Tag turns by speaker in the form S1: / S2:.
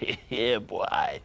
S1: yeah, boy.